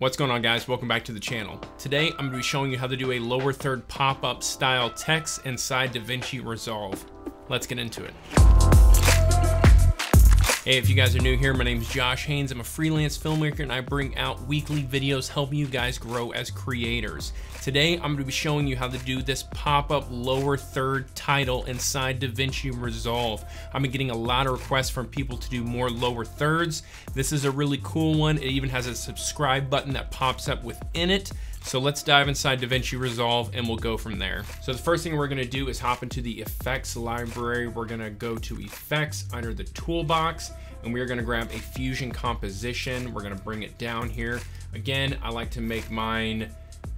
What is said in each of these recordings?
What's going on guys? Welcome back to the channel. Today I'm going to be showing you how to do a lower third pop-up style text inside DaVinci Resolve. Let's get into it. Hey, if you guys are new here, my name is Josh Hanes. I'm a freelance filmmaker and I bring out weekly videos helping you guys grow as creators. Today, I'm going to be showing you how to do this pop-up lower third title inside DaVinci Resolve. I've been getting a lot of requests from people to do more lower thirds. This is a really cool one. It even has a subscribe button that pops up within it. So let's dive inside DaVinci Resolve and we'll go from there. So the first thing we're gonna do is hop into the effects library. We're gonna go to effects under the toolbox and we're gonna grab a fusion composition. We're gonna bring it down here. Again, I like to make mine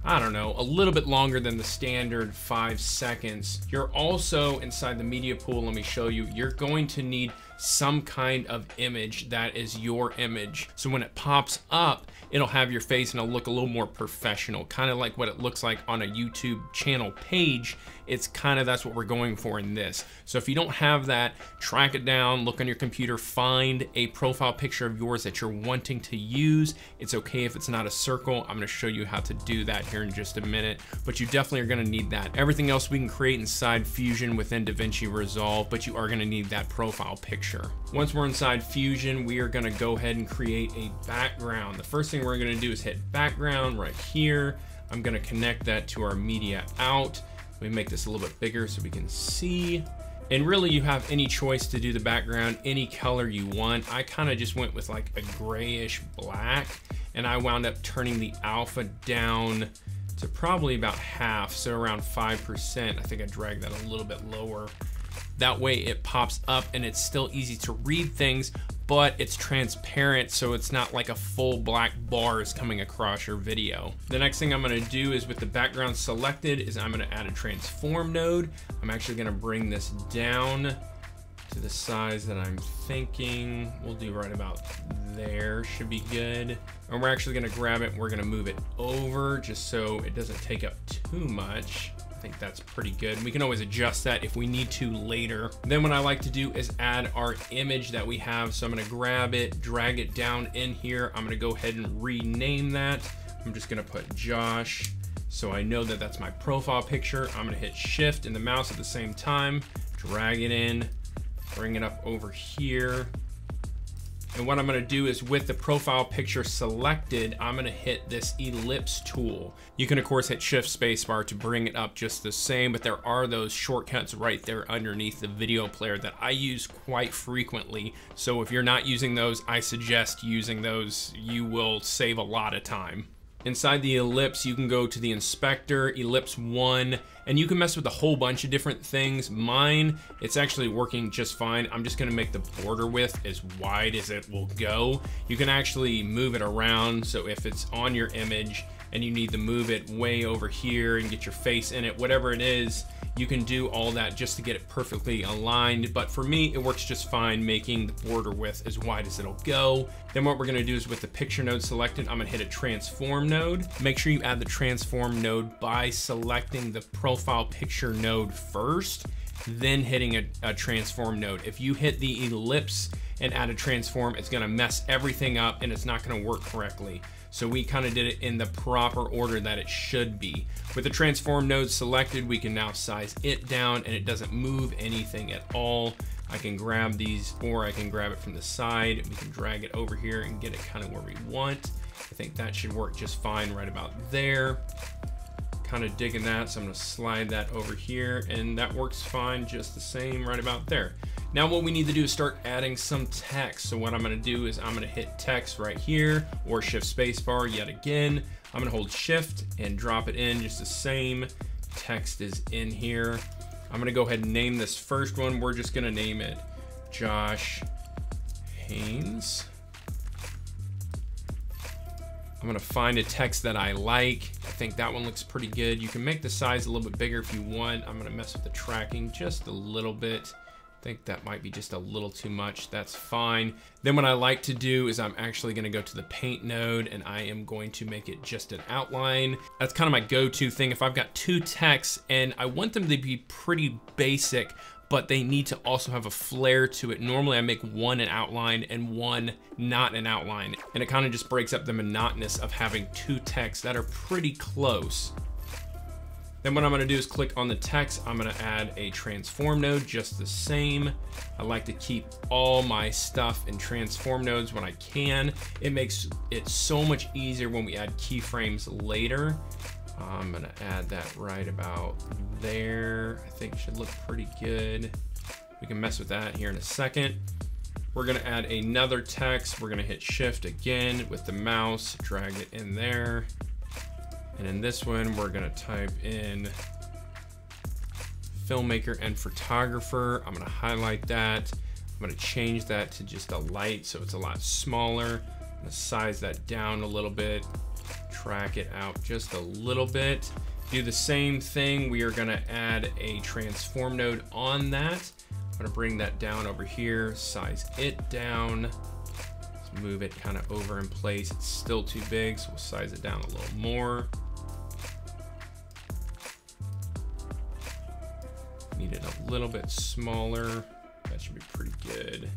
I don't know, a little bit longer than the standard five seconds. You're also inside the media pool, let me show you, you're going to need some kind of image that is your image. So when it pops up, it'll have your face and it'll look a little more professional, kind of like what it looks like on a YouTube channel page. It's kind of that's what we're going for in this. So if you don't have that, track it down, look on your computer, find a profile picture of yours that you're wanting to use. It's okay if it's not a circle. I'm gonna show you how to do that here in just a minute, but you definitely are gonna need that. Everything else we can create inside Fusion within DaVinci Resolve, but you are gonna need that profile picture. Once we're inside Fusion, we are gonna go ahead and create a background. The first thing we're gonna do is hit background right here. I'm gonna connect that to our media out. Me make this a little bit bigger so we can see. And really you have any choice to do the background, any color you want. I kind of just went with like a grayish black and I wound up turning the alpha down to probably about half, so around 5%. I think I dragged that a little bit lower. That way it pops up and it's still easy to read things, but it's transparent so it's not like a full black bar is coming across your video. The next thing I'm gonna do is with the background selected is I'm gonna add a transform node. I'm actually gonna bring this down to the size that I'm thinking. We'll do right about there, should be good. And we're actually gonna grab it, we're gonna move it over just so it doesn't take up too much. Think that's pretty good. We can always adjust that if we need to later. Then what I like to do is add our image that we have. So I'm gonna grab it, drag it down in here. I'm gonna go ahead and rename that. I'm just gonna put Josh. So I know that that's my profile picture. I'm gonna hit shift and the mouse at the same time, drag it in, bring it up over here. And what I'm gonna do is with the profile picture selected, I'm gonna hit this ellipse tool. You can of course hit shift spacebar to bring it up just the same, but there are those shortcuts right there underneath the video player that I use quite frequently. So if you're not using those, I suggest using those. You will save a lot of time. Inside the ellipse, you can go to the inspector, ellipse one, and you can mess with a whole bunch of different things. Mine, it's actually working just fine. I'm just gonna make the border width as wide as it will go. You can actually move it around, so if it's on your image and you need to move it way over here and get your face in it, whatever it is, you can do all that just to get it perfectly aligned, but for me, it works just fine making the border width as wide as it'll go. Then what we're gonna do is with the picture node selected, I'm gonna hit a transform node. Make sure you add the transform node by selecting the profile picture node first, then hitting a, a transform node. If you hit the ellipse and add a transform, it's gonna mess everything up and it's not gonna work correctly. So we kind of did it in the proper order that it should be. With the transform node selected, we can now size it down and it doesn't move anything at all. I can grab these or I can grab it from the side. We can drag it over here and get it kind of where we want. I think that should work just fine right about there. Kind of digging that, so I'm gonna slide that over here and that works fine just the same right about there. Now what we need to do is start adding some text. So what I'm gonna do is I'm gonna hit text right here or shift spacebar yet again. I'm gonna hold shift and drop it in just the same. Text is in here. I'm gonna go ahead and name this first one. We're just gonna name it Josh Hanes. I'm gonna find a text that I like. I think that one looks pretty good. You can make the size a little bit bigger if you want. I'm gonna mess with the tracking just a little bit I think that might be just a little too much. That's fine. Then what I like to do is I'm actually gonna go to the paint node and I am going to make it just an outline. That's kind of my go-to thing. If I've got two texts and I want them to be pretty basic, but they need to also have a flair to it. Normally I make one an outline and one not an outline, and it kind of just breaks up the monotonous of having two texts that are pretty close. Then what I'm gonna do is click on the text. I'm gonna add a transform node just the same. I like to keep all my stuff in transform nodes when I can. It makes it so much easier when we add keyframes later. I'm gonna add that right about there. I think should look pretty good. We can mess with that here in a second. We're gonna add another text. We're gonna hit shift again with the mouse, drag it in there. And in this one, we're gonna type in filmmaker and photographer. I'm gonna highlight that. I'm gonna change that to just a light so it's a lot smaller. I'm gonna size that down a little bit, track it out just a little bit. Do the same thing. We are gonna add a transform node on that. I'm gonna bring that down over here, size it down. Let's move it kind of over in place. It's still too big, so we'll size it down a little more. Need it a little bit smaller. That should be pretty good.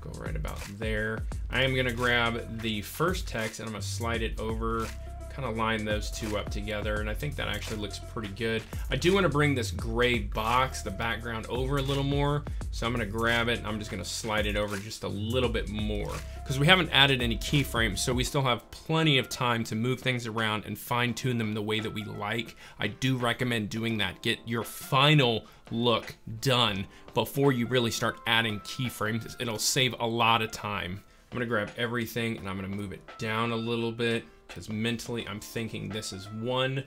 Go right about there. I am gonna grab the first text and I'm gonna slide it over kind of line those two up together and I think that actually looks pretty good. I do want to bring this gray box, the background over a little more. So I'm going to grab it and I'm just going to slide it over just a little bit more because we haven't added any keyframes. So we still have plenty of time to move things around and fine tune them the way that we like. I do recommend doing that. Get your final look done before you really start adding keyframes. It'll save a lot of time. I'm gonna grab everything and I'm gonna move it down a little bit because mentally I'm thinking this is one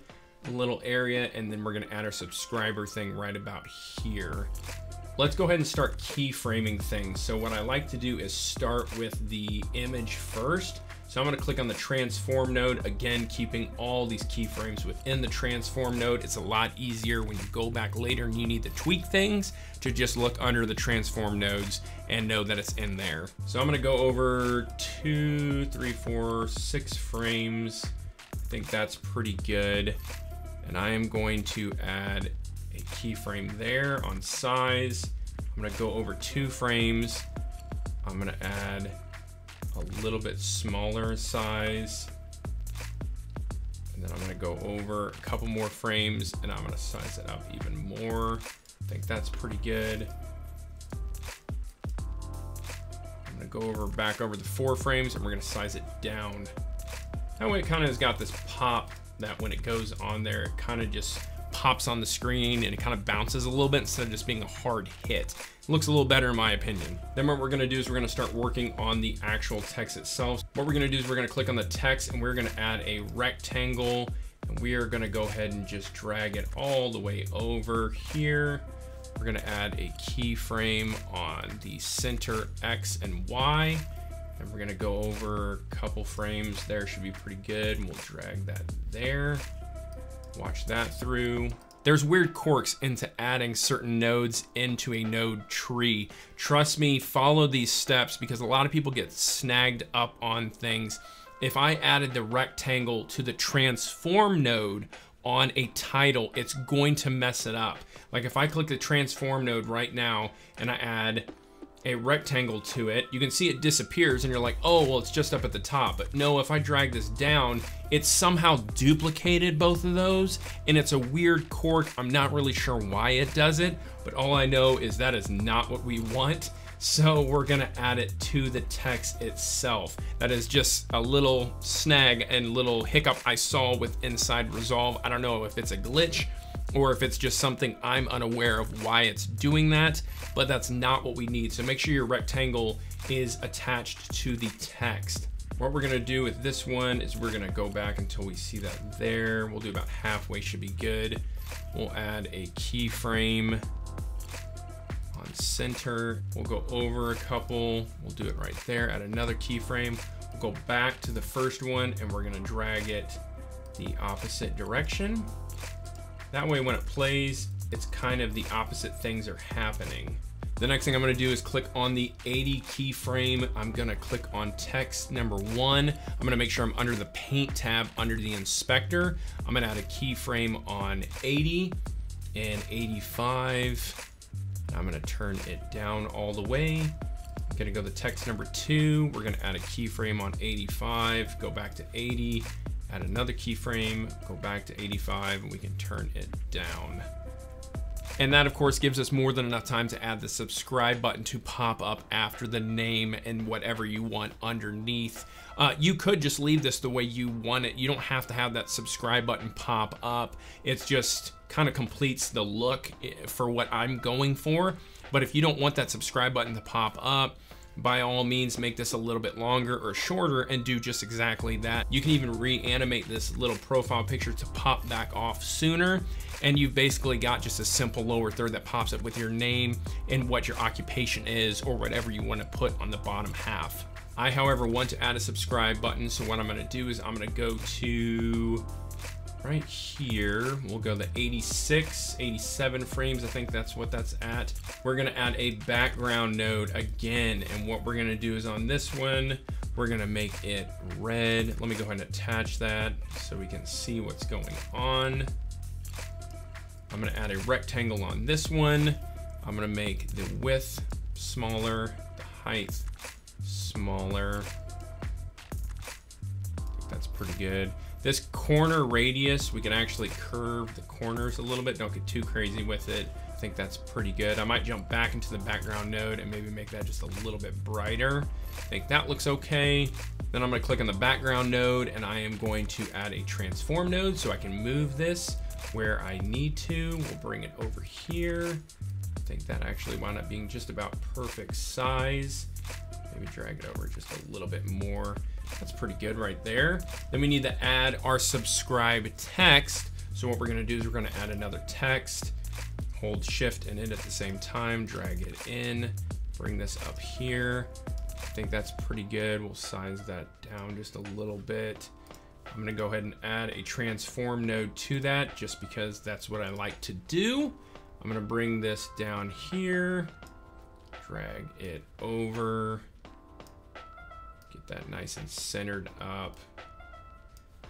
little area and then we're gonna add our subscriber thing right about here. Let's go ahead and start keyframing things. So what I like to do is start with the image first. So I'm gonna click on the transform node, again, keeping all these keyframes within the transform node. It's a lot easier when you go back later and you need to tweak things to just look under the transform nodes and know that it's in there. So I'm gonna go over two, three, four, six frames. I think that's pretty good. And I am going to add a keyframe there on size. I'm gonna go over two frames. I'm gonna add a little bit smaller size. And then I'm gonna go over a couple more frames and I'm gonna size it up even more. I think that's pretty good. I'm gonna go over back over the four frames and we're gonna size it down. That way it kind of has got this pop that when it goes on there, it kind of just pops on the screen and it kind of bounces a little bit instead of just being a hard hit. It looks a little better in my opinion. Then what we're gonna do is we're gonna start working on the actual text itself. What we're gonna do is we're gonna click on the text and we're gonna add a rectangle and we are gonna go ahead and just drag it all the way over here. We're gonna add a keyframe on the center X and Y. And we're gonna go over a couple frames there should be pretty good. And we'll drag that there. Watch that through. There's weird quirks into adding certain nodes into a node tree. Trust me, follow these steps because a lot of people get snagged up on things. If I added the rectangle to the transform node on a title, it's going to mess it up. Like if I click the transform node right now and I add a rectangle to it, you can see it disappears and you're like, oh, well, it's just up at the top. But no, if I drag this down, it's somehow duplicated both of those and it's a weird cork. I'm not really sure why it does it, but all I know is that is not what we want. So we're gonna add it to the text itself. That is just a little snag and little hiccup I saw with Inside Resolve. I don't know if it's a glitch or if it's just something I'm unaware of why it's doing that, but that's not what we need. So make sure your rectangle is attached to the text. What we're gonna do with this one is we're gonna go back until we see that there. We'll do about halfway, should be good. We'll add a keyframe on center. We'll go over a couple. We'll do it right there. Add another keyframe. We'll go back to the first one and we're gonna drag it the opposite direction. That way when it plays, it's kind of the opposite things are happening. The next thing I'm gonna do is click on the 80 keyframe. I'm gonna click on text number one. I'm gonna make sure I'm under the paint tab under the inspector. I'm gonna add a keyframe on 80 and 85. I'm gonna turn it down all the way. I'm gonna go to text number two. We're gonna add a keyframe on 85, go back to 80, add another keyframe, go back to 85, and we can turn it down. And that of course gives us more than enough time to add the subscribe button to pop up after the name and whatever you want underneath. Uh, you could just leave this the way you want it. You don't have to have that subscribe button pop up. It's just kind of completes the look eh, for what I'm going for. But if you don't want that subscribe button to pop up, by all means make this a little bit longer or shorter and do just exactly that. You can even reanimate this little profile picture to pop back off sooner and you've basically got just a simple lower third that pops up with your name and what your occupation is or whatever you want to put on the bottom half. I, however, want to add a subscribe button, so what I'm going to do is I'm going to go to right here. We'll go to 86, 87 frames. I think that's what that's at. We're gonna add a background node again. And what we're gonna do is on this one, we're gonna make it red. Let me go ahead and attach that so we can see what's going on. I'm gonna add a rectangle on this one. I'm gonna make the width smaller, the height smaller. that's pretty good. This corner radius, we can actually curve the corners a little bit. Don't get too crazy with it. I think that's pretty good. I might jump back into the background node and maybe make that just a little bit brighter. I think that looks okay. Then I'm gonna click on the background node and I am going to add a transform node so I can move this where I need to. We'll bring it over here. I think that actually wound up being just about perfect size. Maybe drag it over just a little bit more. That's pretty good right there. Then we need to add our subscribe text. So what we're gonna do is we're gonna add another text, hold shift and in at the same time, drag it in, bring this up here. I think that's pretty good. We'll size that down just a little bit. I'm gonna go ahead and add a transform node to that just because that's what I like to do. I'm gonna bring this down here, drag it over, That nice and centered up.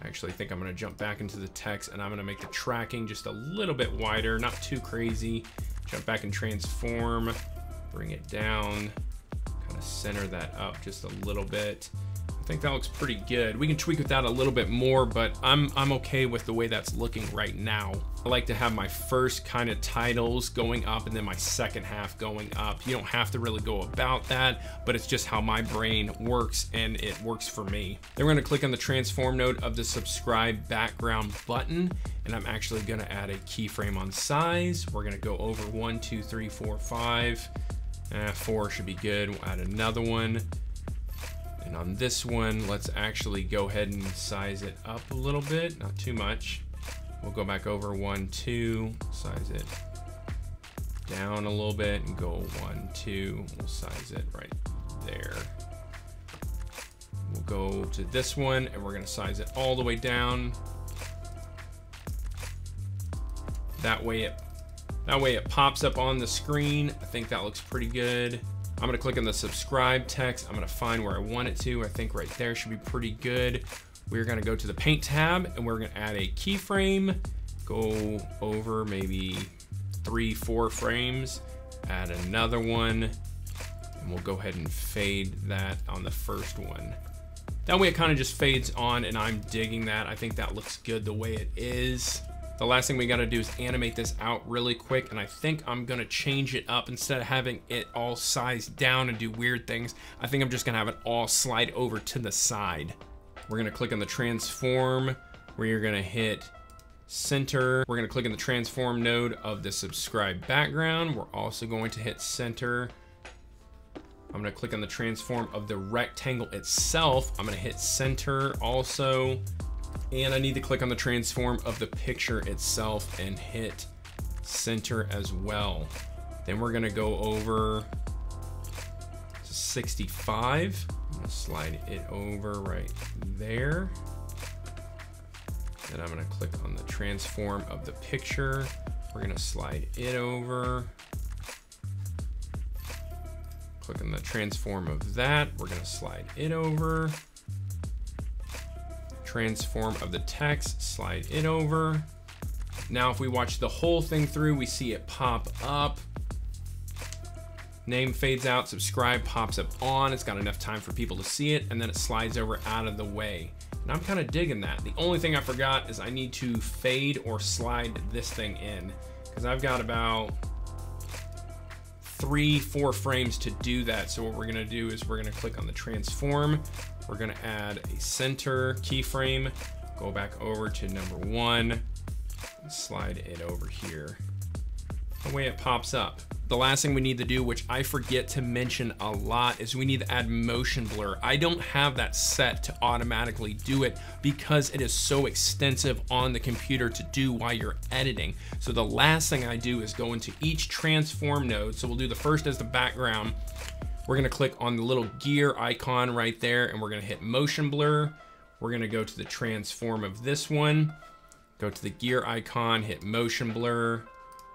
I actually think I'm gonna jump back into the text and I'm gonna make the tracking just a little bit wider, not too crazy. Jump back and transform, bring it down, kind of center that up just a little bit. I think that looks pretty good. We can tweak with that a little bit more, but I'm, I'm okay with the way that's looking right now. I like to have my first kind of titles going up and then my second half going up. You don't have to really go about that, but it's just how my brain works and it works for me. Then we're gonna click on the transform node of the subscribe background button and I'm actually gonna add a keyframe on size. We're gonna go over one, two, three, four, five. Eh, four should be good. We'll add another one. And on this one, let's actually go ahead and size it up a little bit, not too much. We'll go back over one, two, size it down a little bit and go one, two, we'll size it right there. We'll go to this one and we're gonna size it all the way down. That way it, that way it pops up on the screen. I think that looks pretty good. I'm gonna click on the subscribe text. I'm gonna find where I want it to. I think right there should be pretty good. We're gonna go to the paint tab and we're gonna add a keyframe, go over maybe three, four frames, add another one, and we'll go ahead and fade that on the first one. That way it kind of just fades on and I'm digging that. I think that looks good the way it is. The last thing we gotta do is animate this out really quick, and I think I'm gonna change it up instead of having it all sized down and do weird things. I think I'm just gonna have it all slide over to the side. We're gonna click on the transform, where you're gonna hit center. We're gonna click on the transform node of the subscribe background. We're also going to hit center. I'm gonna click on the transform of the rectangle itself. I'm gonna hit center also. And I need to click on the transform of the picture itself and hit center as well. Then we're gonna go over to 65. I'm gonna slide it over right there. Then I'm gonna click on the transform of the picture. We're gonna slide it over. Click on the transform of that. We're gonna slide it over transform of the text, slide it over. Now, if we watch the whole thing through, we see it pop up. Name fades out, subscribe pops up on. It's got enough time for people to see it, and then it slides over out of the way. And I'm kind of digging that. The only thing I forgot is I need to fade or slide this thing in because I've got about three, four frames to do that. So what we're gonna do is we're gonna click on the transform. We're gonna add a center keyframe, go back over to number one, slide it over here. The way it pops up the last thing we need to do, which I forget to mention a lot, is we need to add motion blur. I don't have that set to automatically do it because it is so extensive on the computer to do while you're editing. So the last thing I do is go into each transform node. So we'll do the first as the background. We're gonna click on the little gear icon right there and we're gonna hit motion blur. We're gonna go to the transform of this one, go to the gear icon, hit motion blur,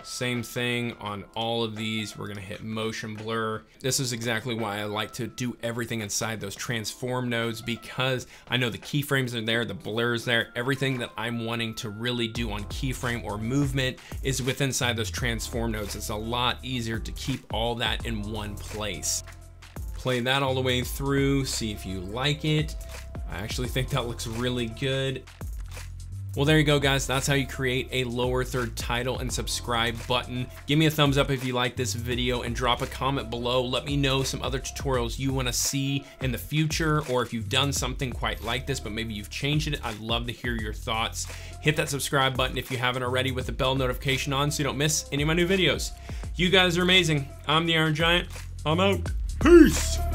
same thing on all of these. We're gonna hit motion blur. This is exactly why I like to do everything inside those transform nodes because I know the keyframes are there, the blurs there, everything that I'm wanting to really do on keyframe or movement is within inside those transform nodes. It's a lot easier to keep all that in one place. Play that all the way through, see if you like it. I actually think that looks really good. Well, there you go, guys. That's how you create a lower third title and subscribe button. Give me a thumbs up if you like this video and drop a comment below. Let me know some other tutorials you want to see in the future or if you've done something quite like this, but maybe you've changed it. I'd love to hear your thoughts. Hit that subscribe button if you haven't already with the bell notification on so you don't miss any of my new videos. You guys are amazing. I'm the Iron Giant. I'm out. Peace.